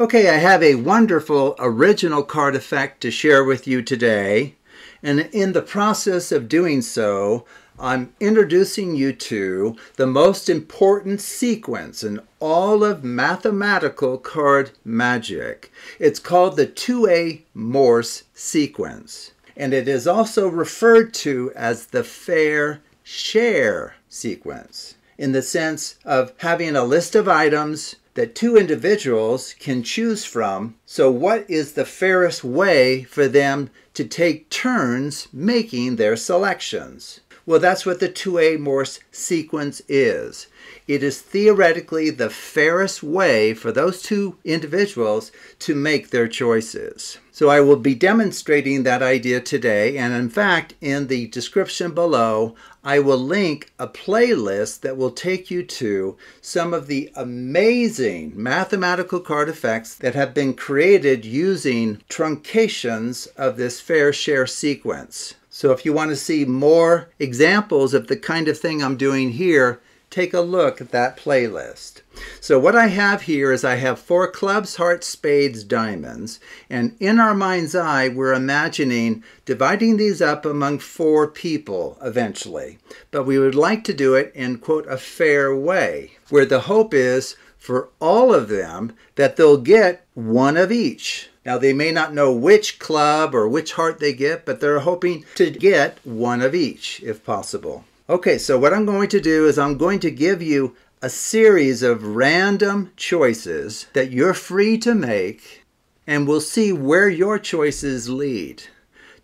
Okay, I have a wonderful original card effect to share with you today. And in the process of doing so, I'm introducing you to the most important sequence in all of mathematical card magic. It's called the 2A Morse sequence. And it is also referred to as the fair share sequence in the sense of having a list of items that two individuals can choose from. So, what is the fairest way for them to take turns making their selections? Well, that's what the Thue-Morse sequence is. It is theoretically the fairest way for those two individuals to make their choices. So I will be demonstrating that idea today, and in fact, in the description below, I will link a playlist that will take you to some of the amazing mathematical card effects that have been created using truncations of this fair share sequence. So if you want to see more examples of the kind of thing I'm doing here, take a look at that playlist. So what I have here is I have four clubs, hearts, spades, diamonds, and in our mind's eye, we're imagining dividing these up among four people eventually. But we would like to do it in, quote, a fair way, where the hope is for all of them that they'll get one of each. Now, they may not know which club or which heart they get, but they're hoping to get one of each if possible. Okay, so what I'm going to do is I'm going to give you a series of random choices that you're free to make, and we'll see where your choices lead.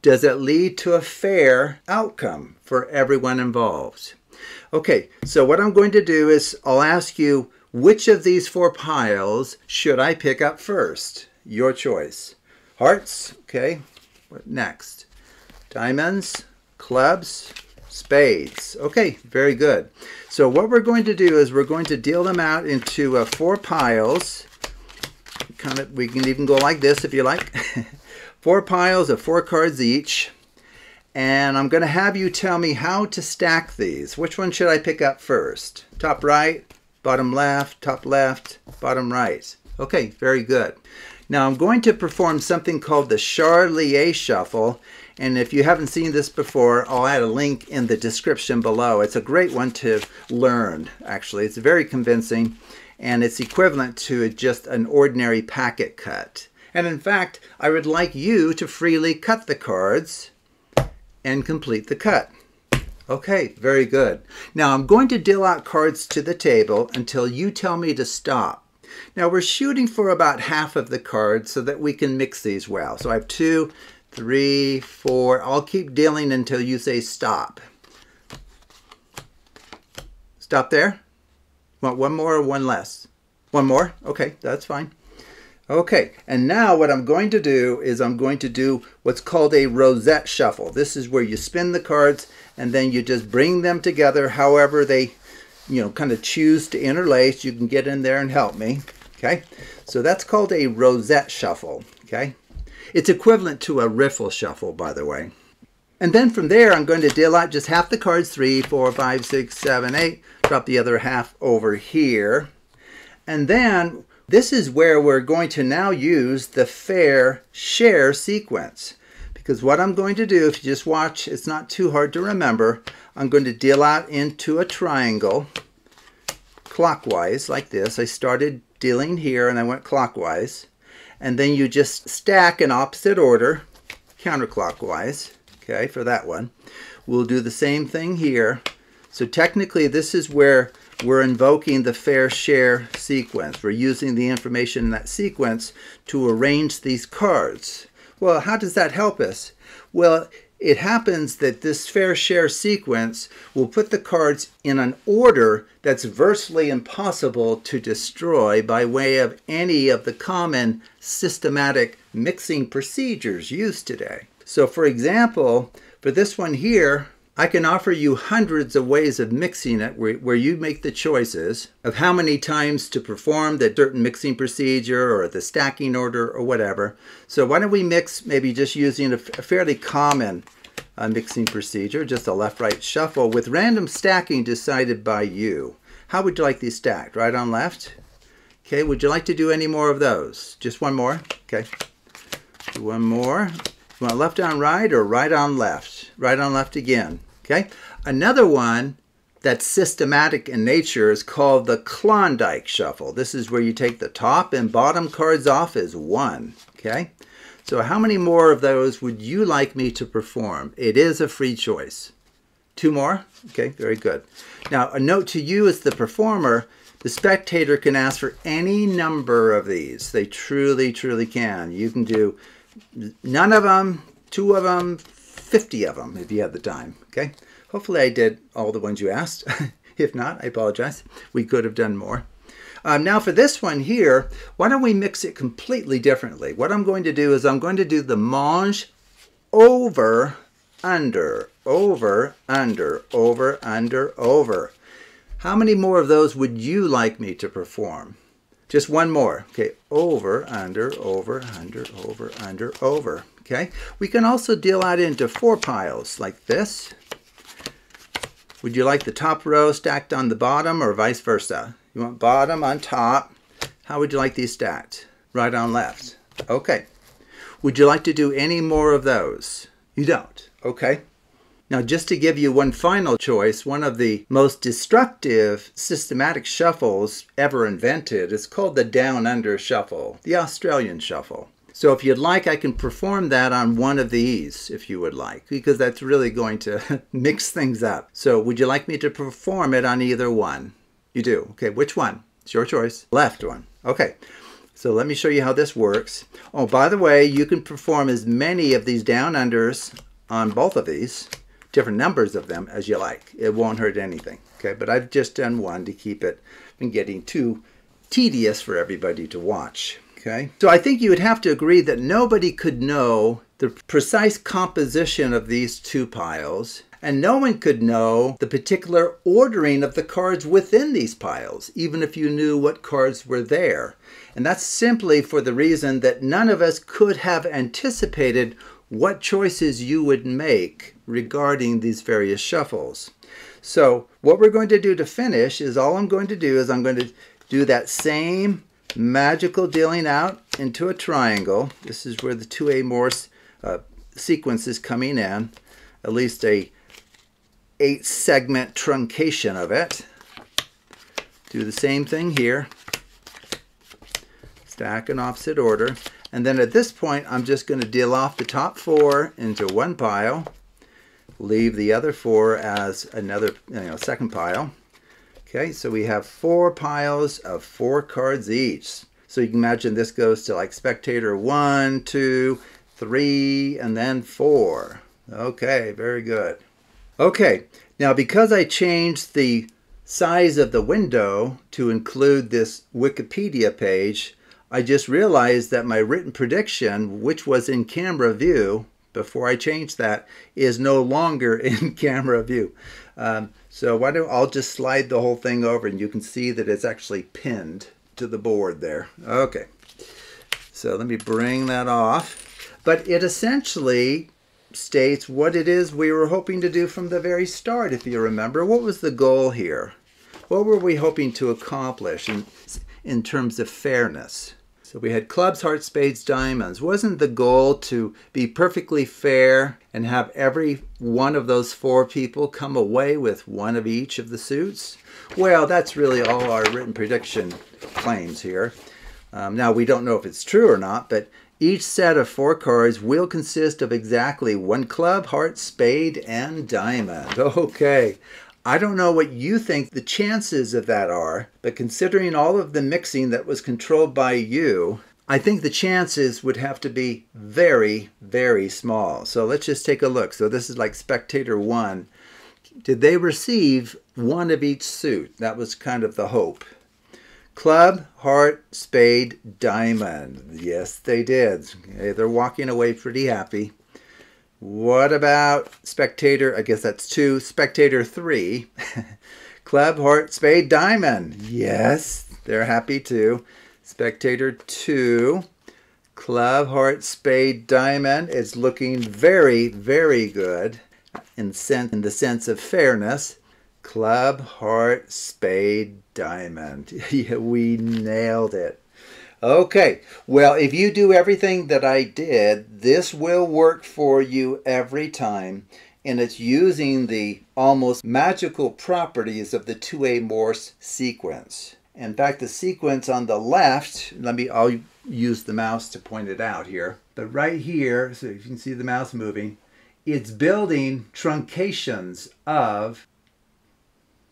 Does it lead to a fair outcome for everyone involved? Okay, so what I'm going to do is I'll ask you which of these four piles should I pick up first? Your choice. Hearts, okay. Next? Diamonds, clubs, spades. Okay, very good. So what we're going to do is we're going to deal them out into uh, four piles. Kind of, we can even go like this if you like. four piles of four cards each. And I'm going to have you tell me how to stack these. Which one should I pick up first? Top right, bottom left, top left, bottom right. Okay, very good. Now I'm going to perform something called the Charlier Shuffle. And if you haven't seen this before, I'll add a link in the description below. It's a great one to learn, actually. It's very convincing, and it's equivalent to just an ordinary packet cut. And in fact, I would like you to freely cut the cards and complete the cut. Okay, very good. Now I'm going to deal out cards to the table until you tell me to stop. Now we're shooting for about half of the cards so that we can mix these well. So I have two, three, four. I'll keep dealing until you say stop. Stop there? Want one more or one less? One more? Okay, that's fine. Okay, and now what I'm going to do is I'm going to do what's called a rosette shuffle. This is where you spin the cards and then you just bring them together however they you know, kind of choose to interlace, you can get in there and help me. Okay, so that's called a rosette shuffle. Okay, it's equivalent to a riffle shuffle, by the way. And then from there, I'm going to deal out just half the cards, three, four, five, six, seven, eight. Drop the other half over here. And then this is where we're going to now use the fair share sequence. Because what I'm going to do, if you just watch, it's not too hard to remember. I'm going to deal out into a triangle clockwise like this. I started dealing here and I went clockwise. And then you just stack in opposite order, counterclockwise, okay, for that one. We'll do the same thing here. So technically this is where we're invoking the fair share sequence. We're using the information in that sequence to arrange these cards. Well, how does that help us? Well, it happens that this fair share sequence will put the cards in an order that's virtually impossible to destroy by way of any of the common systematic mixing procedures used today. So for example, for this one here, I can offer you hundreds of ways of mixing it where, where, you make the choices of how many times to perform the certain mixing procedure or the stacking order or whatever. So why don't we mix maybe just using a, fairly common uh, mixing procedure, just a left-right shuffle with random stacking decided by you. How would you like these stacked? Right on left? Okay, would you like to do any more of those? Just one more? Okay. One more. You want left on right or right on left? Right on left again. Okay. Another one that's systematic in nature is called the Klondike Shuffle. This is where you take the top and bottom cards off as one. Okay. So how many more of those would you like me to perform? It is a free choice. Two more? Okay, very good. Now, a note to you as the performer, the spectator can ask for any number of these. They truly, truly can. You can do none of them, two of them, 50 of them if you have the time. Okay. Hopefully I did all the ones you asked. if not, I apologize. We could have done more. Um, now for this one here, why don't we mix it completely differently? What I'm going to do is I'm going to do the Monge over, under, over, under, over, under, over. How many more of those would you like me to perform? Just one more. Okay, over, under, over, under, over, under, over. Okay, we can also deal out into four piles like this. Would you like the top row stacked on the bottom or vice versa? You want bottom on top. How would you like these stacked? Right on left. Okay. Would you like to do any more of those? You don't. Okay. Now, just to give you one final choice, one of the most destructive systematic shuffles ever invented is called the Down Under Shuffle, the Australian Shuffle. So if you'd like, I can perform that on one of these, if you would like, because that's really going to mix things up. So would you like me to perform it on either one? You do. Okay, which one? It's your choice. Left one. Okay. So let me show you how this works. Oh, by the way, you can perform as many of these down unders on both of these different numbers of them as you like. It won't hurt anything. Okay, but I've just done one to keep it from getting too tedious for everybody to watch. Okay, so I think you would have to agree that nobody could know the precise composition of these two piles and no one could know the particular ordering of the cards within these piles, even if you knew what cards were there. And that's simply for the reason that none of us could have anticipated what choices you would make regarding these various shuffles. So what we're going to do to finish is all I'm going to do is I'm going to do that same magical dealing out into a triangle. This is where the Thue-Morse uh, sequence is coming in, at least a eight segment truncation of it. Do the same thing here. Stack in opposite order. And then at this point, I'm just going to deal off the top four into one pile, leave the other four as another you know, second pile. Okay, so we have four piles of four cards each. So you can imagine this goes to like spectator one, two, three, and then four. Okay, very good. Okay, now because I changed the size of the window to include this Wikipedia page, I just realized that my written prediction, which was in camera view before I changed that, is no longer in camera view. Um, so why don't I'll just slide the whole thing over and you can see that it's actually pinned to the board there. Okay, so let me bring that off. But it essentially states what it is we were hoping to do from the very start, if you remember. What was the goal here? What were we hoping to accomplish in, in terms of fairness? So we had clubs, hearts, spades, diamonds. Wasn't the goal to be perfectly fair and have every one of those four people come away with one of each of the suits? Well, that's really all our written prediction claims here. Um, now, we don't know if it's true or not, but each set of four cards will consist of exactly one club, heart, spade, and diamond. Okay, I don't know what you think the chances of that are, but considering all of the mixing that was controlled by you, I think the chances would have to be very, very small. So let's just take a look. So this is like spectator one. Did they receive one of each suit? That was kind of the hope. Club, heart, spade, diamond. Yes, they did. Okay, they're walking away pretty happy. What about spectator? I guess that's two. Spectator three. Club, heart, spade, diamond. Yes, they're happy too. Spectator two. Club, heart, spade, diamond is looking very, very good in, in the sense of fairness. Club, heart, spade, diamond. yeah, we nailed it. Okay, well, if you do everything that I did, this will work for you every time. And it's using the almost magical properties of the Thue-Morse sequence. In fact, the sequence on the left, let me, I'll use the mouse to point it out here. But right here, so you can see the mouse moving, it's building truncations of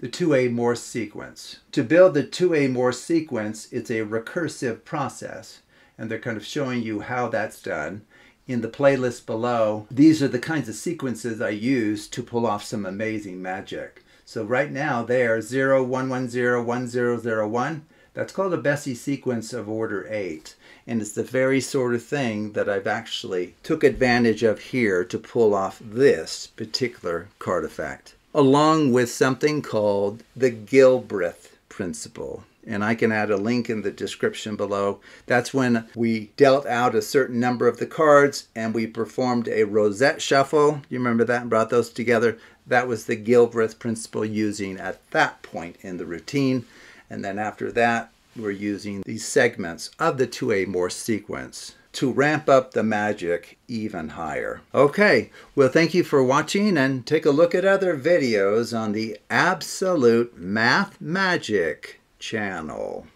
the Thue-Morse sequence. To build the Thue-Morse sequence, it's a recursive process. And they're kind of showing you how that's done. In the playlist below, these are the kinds of sequences I use to pull off some amazing magic. So right now there, 0, 1, 1, 0, 1, 0, 0, 1, that's called a Bessey sequence of order 8. And it's the very sort of thing that I've actually took advantage of here to pull off this particular card effect, along with something called the Gilbreath principle and I can add a link in the description below. That's when we dealt out a certain number of the cards and we performed a rosette shuffle. You remember that and brought those together? That was the Gilbreath principle using at that point in the routine. And then after that, we're using these segments of the Thue-Morse sequence to ramp up the magic even higher. Okay, well thank you for watching and take a look at other videos on the Absolute Math Magic channel.